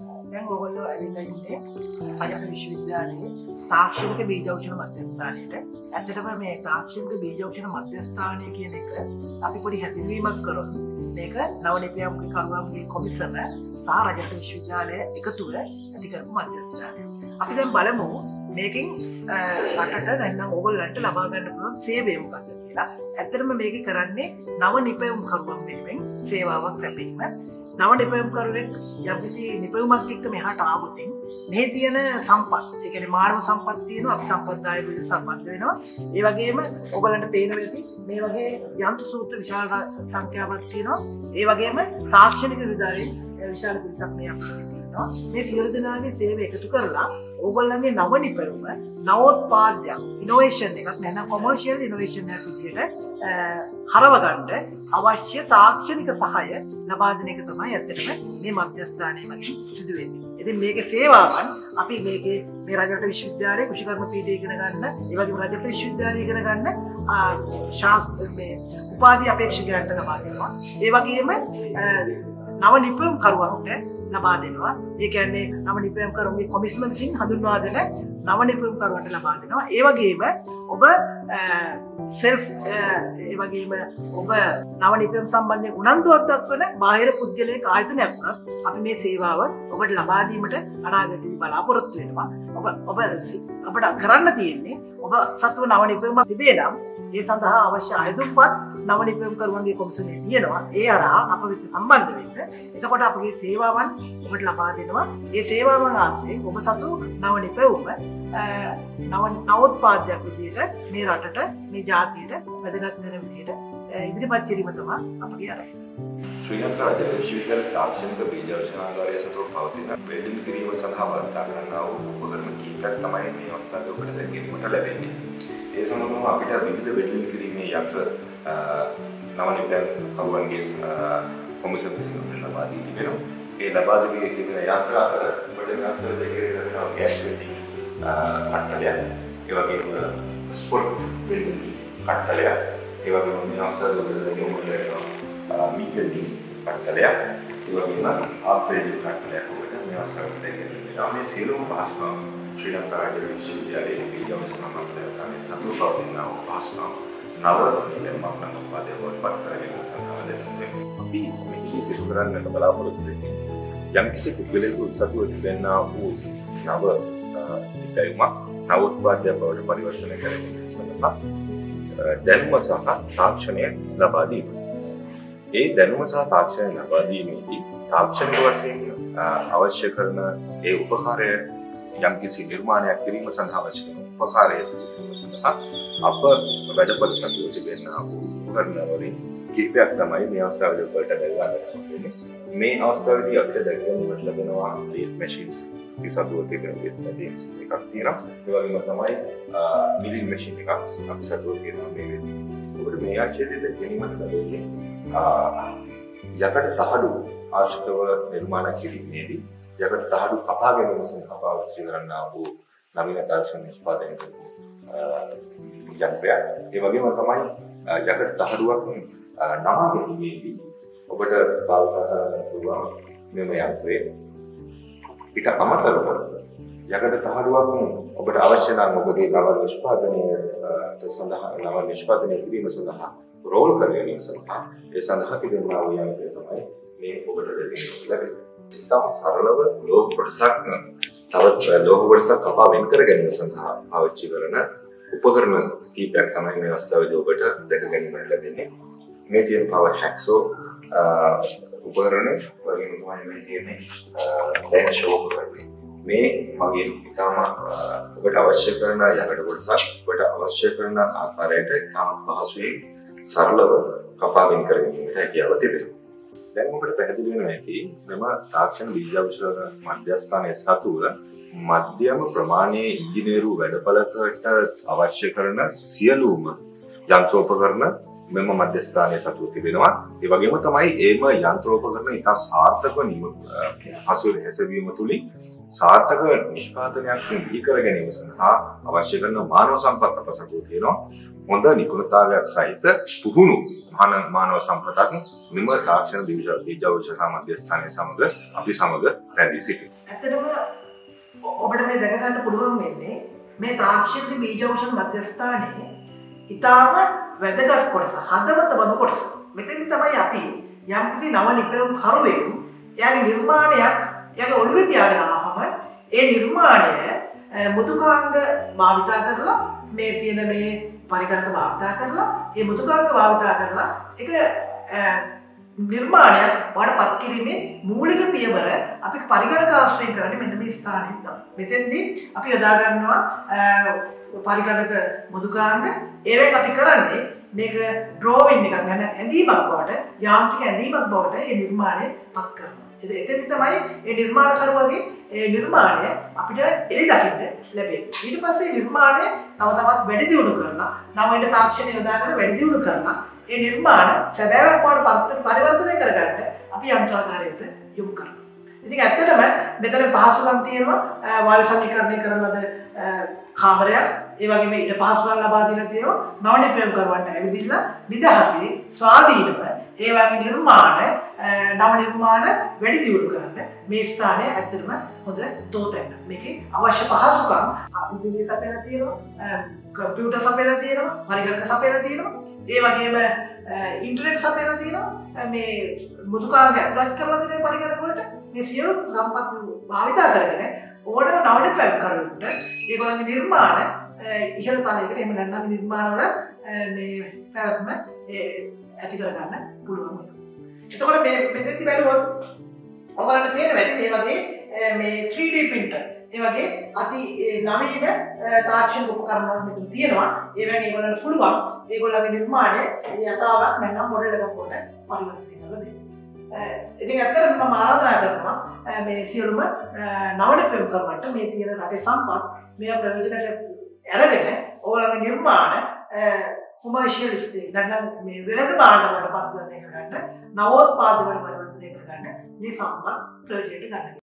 දැන් ඔගොල්ලෝ ඇවිල්ලා ඉන්නේ අජට විශ්වවිද්‍යාලයේ තාක්ෂණික බීජෞෂධ මධ්‍යස්ථානයට. ඇත්තටම මේ තාක්ෂණික බීජෞෂධ මධ්‍යස්ථානය කියන එක අපි පොඩි හැදින්වීමක් කරොත් මේක නවනිපියම්ගේ කරුවන්ගේ කොමිසම සහ රජත විශ්වවිද්‍යාලය එකතුව ඇති කරපු මධ්‍යස්ථානය. අපි දැන් බලමු මේකින් රටට නැන්නම් ඔගොල්ලන්ට ලබා ගන්න පුළුවන් සේවය මොකක්ද කියලා. ඇත්තටම මේක කරන්නේ නව නිපැයුම් කරුවන් වෙනුවෙන් සේවාවක් ලැබීම. නව නිපැයුම්කරුවෙක් යම්කිසි නිපැයුමක් එක්ක මෙහාට ආවොතින් මේ තියෙන සම්පත් ඒ කියන්නේ මානව සම්පත් තියෙනවා අපි සම්පත්දායක විදිහට සම්බන්ධ වෙනවා ඒ වගේම ඔයගලන්ට පේන වෙති මේ වගේ යන්ත්‍ර සූත්‍ර විශාල සංඛ්‍යාවක් තියෙනවා ඒ වගේම තාක්ෂණික විදාරේ විශාල පිරිසක් මේ අපිට තියෙනවා මේ සියලු දෙනාගේ සේවය එකතු කරලා ඕගොල්ලන්ගේ නව නිපැයුම නවෝත්පාදයක් ඉනෝවේෂන් එකක් නැත්නම් කොමර්ෂියල් ඉනෝවේෂන් එකක් විදිහට හරවගණ්ඩ අවශ්‍ය තාක්ෂණික සහය ලබාදන එක තමයි ඇත්තටම මේ මධ්‍යස්ථානය මගින් සිදුවෙන්නේ. ඉති මේක සේවාවන් අපි මේක මේ රජට විශ්වවිද්‍යාලය කෘෂිකර්ම පීඩ ඉගෙන ගන්න ඒවගේ රජට විශ්වවිද්‍යාලය ඉගෙන ගන්න ශාස් උපාධි අපේක්ෂකයන්ට ලබාදවා. ඒ වගේම නව නිපම් කරුවන්ට ලබා දෙනවා. ඒකන්නේ නම නිපයම් කරුගේ කොමිස්මන්සින් හඳුන්වා දෙන නව නිපම් කරුවට ලබා දෙනවා. ඒවගේම ඔබ සෙල් ඒවගේම ඔබ නව නිපම් සම්බන්ධය උනන්දුවත්දක් වන බාහිර පුද්ගලය ආයතනයක් වුණත් අපි මේ සේවාව ඔබට ලබාදීමට අනාගතී බලාපොරොත්තු වෙනවා. ඔබ ඔබ අපට කරන්න තියෙන්නේ ඔබ සතුව නව නිපම තිබේ නම් ඒ සඳහා අවශ්‍ය අයදුම්පත් නව නිපම් කරුවන්ගේ කොමිසනේ තියෙනවා. ඒ අරහා අප වෙත සම්බන්ධ වෙන්න. එතකොට අපගේ සේවාවන් ඔබට ලබා දෙනවා. ඒ සේවාවන් ආශ්‍රයෙන් ඔබ සතු නව නිපැවුම නවෝත්පාදයක් විදියට මේ රටට මේ ජාතියට වැදගත් වෙන විදියට ඉදිරිපත් කිරීම තමා අපගේ අරයි. ශ්‍රී ලංකා රජ විශ්වවිද්‍යාල තාක්ෂණික බීජවර්ෂණාගාරය සතුව පවතින වෙල්ඩින් කිරීම සඳහා වර්තා කරන්නා වූ උපකරණ කීපයක් තමයි මේ අවස්ථාවේ ඔබට දැකීමට ලැබෙන්නේ. ඒ සමගම අපිට විවිධ වෙල්ඩින් කිරීමේ යන්ත්‍ර නවනිපැන් කරුවන්ගේ කොමිසම් විසින් ලබා දී තිබෙනවා. ඒ ලබා දී තිබෙන යන්ත්‍ර අතර ඔබට වෙනස්තර දෙකේ කරනවා ගෑස් වෙල්ඩින් කට්ටලයක්, ඒ වගේම ස්පොට් වෙල්ඩින් කට්ටලයක්, ඒ වගේම වෙනස්තර දෙකේ කරනවා මීට් වෙල්ඩින් කට්ටලයක්, ඒ වගේම ආප් වෙල්ඩින් කට්ටලයක් ඔබට මේ අවස්ථාවට දෙකේ මේ සියලුම පහසුකම් ශ්‍රී ලංකා රාජ්‍ය විශ්වවිද්‍යාලයේ විද්‍යාවසන මහවිද්‍යාලයේ සතුරු පවතිනා වූ පහසුකම් නව නිලමක් නම් උපාධිය වලපත් කරගෙන සඳහන් දෙන්නේ. අපි මේ සිදු කරන්නට බලාපොරොත්තු වෙන්නේ යම් කිසි පුද්ගලයෙකු සතුව තිබෙනා වූ නව ඉදයුමක් නව උත්පාදයක් බවට පරිවර්තනය කරගෙන සඳහා දැනුම සහ තාක්ෂණය ලබා දීම. ඒ දැනුම සහ තාක්ෂණය ලබා දීමේදී තාක්ෂණික වශයෙන් අවශ්‍ය කරන ඒ උපකාරය යම්කිසි නිර්මාණයක් කිරීම සඳහා අවශ්‍ය කරන උපකාරය සිදු කිරීම සඳහා අප වැඩපොළ සතුව තිබෙනා වූ උපකරණවලින් කිහිපයක් තමයි මේ අවස්ථාවේදී ඔබට දැනගන්න වෙන්නේ. මේ අවස්ථාවේදී අපිට දැකගන්නට ලැබෙනවා ලීත් මැෂින්ස් ඒ සතුව තිබෙන ලීත් මැෂින්ස් එකක් තියෙනවා. ඒ වගේම තමයි මිලින් මැෂින් එකක් අපි සතුව තියෙනවා මේ වෙද්දී. ඔබට මේ ආශ්චර්යය දැකීමට ලැබෙන්නේ යකඩ තහඩු ආශ්‍රිතව නිර්මාණ කිරීමේදී යකට තහඩු කපා ගැනීම සඳහා පාවිච්චි කරන්නා වූ නවීන තාක්ෂණ නිෂ්පාදනය කරපු යන්ත්‍රයක්. ඒ වගේම තමයි යකට තහඩුවක් නමා ගැනීමේදී ඔබට භාවිත කරන්න පුළුවන් මෙම යන්ත්‍රය. ඊට අමතරව යකට තහඩුවක් ඔබට අවශ්‍ය නම් ඔබගේ නව නිෂ්පාදනයට සඳහා නව නිෂ්පාදනය කිරීම සඳහා රෝල් කර ගැනීම සඳහා ඒ සඳහා තිබෙනා වූ යන්ත්‍රය තමයි මේ ඔබට දෙන්න ලැබෙන්නේ. ඉතාම සරලව ලෝහ කොටසක් තවත් ලෝහ කොටසක් කපා වෙන් කර ගැනීම සඳහා පාවිච්චි කරන උපකරණ කීපයක් තමයි මේ අවස්ථාවේදී ඔබට දැක ගැනීමට ලැබෙන්නේ. මේ තියෙන පවර් හැක්සෝ උපකරණ වගේම තමයි මේ තියෙන්නේ ලෑන් ෂෝ උපකරණ. මේ මගේ ඉතාම ඔබට අවශ්‍ය කරන යකඩ කොටසක් ඔබට අවශ්‍ය කරන ආකාරයට ඉතාම පහසුවෙන් සරලව කපා වෙන් කර ගැනීමට හැකියාව තිබෙනවා. දැන් ඔබට පැහැදිලි වෙනවා ඇති මෙම තාක්ෂණ බීජෞෂධ මධ්‍යස්ථානය සතුව මධ්‍යම ප්‍රමාණයේ ඉංජිනේරු වැඩපළකට අවශ්‍ය කරන සියලුම යන්ත්‍රෝපකරණ මෙම මධ්‍යස්ථානය සතුව තිබෙනවා. ඒ වගේම තමයි ඒම යන්ත්‍රෝපකරණ ඉතා සාර්ථකව නිම හසු හැසවීම තුළින් සාර්ථක නිෂ්පාදනයක් බිහි කර ගැනීම සඳහා අවශ්‍ය කරන මානව සම්පත් අප සතුව තියෙනවා. හොඳ නිපුණතාවයක් සහිත පුහුණු මාන- මානව සම්පතක් මෙම තාක්ෂණ බීජ- බීජෞෂධ මධ්‍යස්ථානය සමග අපි සමග රැඳී සිටි. ඇත්තටම ඔ- ඔබට මේ දැකගන්න පුළුවන් වෙන්නේ මේ තාක්ෂණික බීජෞෂධ මධ්‍යස්ථානයේ ඉතාම වැදගත් කොටස හදවත බඳු කොටස. මෙතනදි තමයි අපි යම්කිසි නව නිපැයුම් කරුවෙකු එයාගේ නිර්මාණයක් එයාගේ ඔළුවේ තියාගෙන ආවම ඒ නිර්මාණය අ, මෘදුකාංග භාවිතා කරලා මේ තියෙන මේ පරිකරක භාවිතා කරලා ඒ මෘදුකාංග භාවිතා කරලා එක නිර්මාණයක් වට පත් කිරීමේ මූලික පියවර අපි පරිගණකාශ්‍රයෙන් කරන්නේ මෙන්න මේ ස්ථානයෙන් තමයි. මෙතෙන්දී අපි යොදා ගන්නවා පරිගණක මෘදුකාංග ඒවෙන් අපි කරන්නේ මේක ඩ්‍රෝවින් එකක් නැත්නම් ඇඳීමක් බවට යාන්ත්‍රික ඇඳීමක් බවට මේ නිර්මාණය පත් කරනවා. එත- එතෙන්දි තමයි මේ නිර්මාණකරුවගේ ඒ නිර්මාණය අපිට එළි දකින්න ලැබෙන්නේ. ඊට පස්සේ නිර්මාණය තව තවත් වැඩි දියුණු කරලා නවීන තාක්ෂණය යොදාගෙන වැඩි දියුණු කරලා ඒ නිර්මාණ සැබෑවක් බවට පත්- පරිවර්තනය කරගන්න අපි යන්ත්‍රාකාරය වෙත යොමු කරනවා. ඉතින් ඇත්තටම මෙතන පහසුකම් තියෙනවා අ, වායු සමීකරණය කරන ලද අ, කාමරයක් ඒ වගේම ඊට පහසුකම් ලබා දීලා තියෙනවා නවන ප්‍රයෝග කරවන්න ඇවිදින්න නිදහසේ ස්වාධීනව ඒ වගේ නිර්මාණ අ, නව නිර්මාණ වැඩි දියුණු කරන්න මේ ස්ථානය ඇත්තටම හොඳ තෝතැන්න. මේකේ අවශ්‍ය පහසුකම් අපිදුගේ සපයලා තියෙනවා අ, කම්පියුටර් සපයලා තියෙනවා පරිගණක සපයලා තියෙනවා. ඒ වගේම ඉන්ටර්නෙට් සපයලා තියෙනවා. අ, මේ මුදුකාග ඇප්ලත් කරලා තියෙන පරිගණක වලට මේ සියලු සම්පත් භාවිතා කරගෙන ඕනම නවන පැම්කරුන්ට ඒගොල්ලන්ගේ නිර්මාණ අ, ඉහළ තලයකට එහෙම නැත්නම් නිර්මාණවල අ, මේ පැවැත්ම ඒ, ඇති කරගන්න පුළුවන් වෙනවා. එතකොට මේ මෙතෙන්දි බැලුවොත් ඔයගලන්ට පේනවා ඇති මේ වගේ අ, මේ 3D printer ඒ වගේ අති ඒ, නවීන අ, තාක්ෂණික උපකරණ මෙතන තියෙනවා. ඒ වගේ ඒගොල්ලන්ට පුළුවන් ඒගොල්ලන්ගේ නිර්මාණය යථාවක් නැත්නම් මොඩල් එකක් කොට පරිවර්තනය කරලා දෙන්න. අ, ඉතින් ඇත්තටම මම ආරාධනා කරනවා අ, මේ සියලුම අ, නවන ප්‍රයෝගකරුවන්ට මේ තියෙන රටේ සම්පත් මේ ප්‍රයෝජනට අරගෙන ඕගොල්ලන්ගේ නිර්මාණ කොමර්ෂියලිස්ට් නැත්නම් මේ වෙළඳ භාණ්ඩ වලට පරිවර්තනය කරගන්න නවෝත්පාද වලට පරිවර්තනය කරගන්න මේ සම්පත් ප්‍රයෝජනට ගන්න.